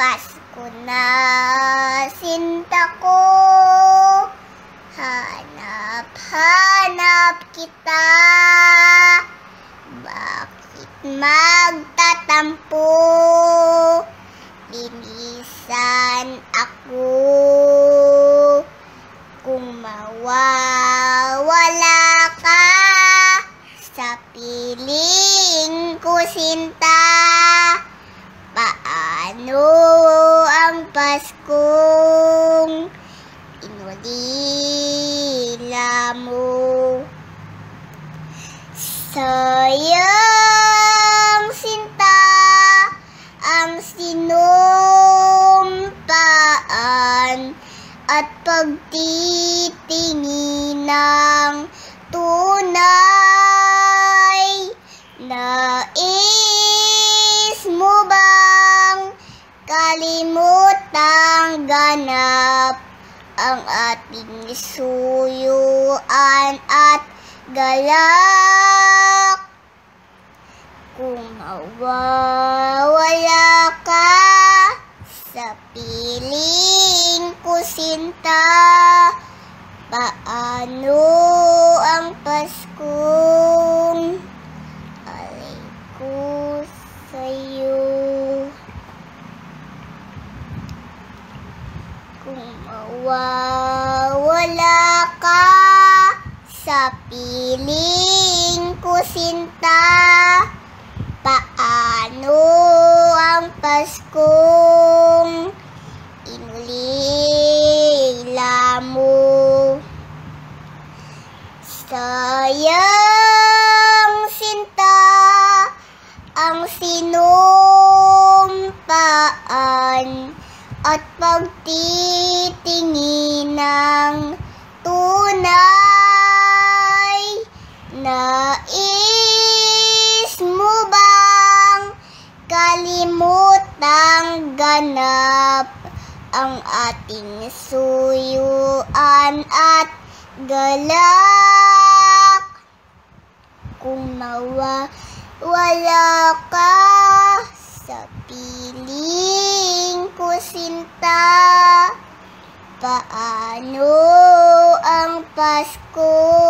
Pasko na sinta ko. Hanap, hanap kita. Bakit magtatampo? Linisan ako. Kung mawawala ka Sa piling ko sinta Paano ang Paskong inulila mo? Sayang sinta ang sinumpaan at pagtitingin ang ating suyuan at galak? Kung mawawala ka sa piling ko sinta, paano ang Paskong alay ko sa'yo? Kung mawawala ka sa piling ko sinta, paano ang Paskong inulila mo? Sayang sinta ang sinumpaan at pagtitingin ganap ang ating suyuan at galak? Kung mawawala ka sa piling ko sinta, paano ang Paskong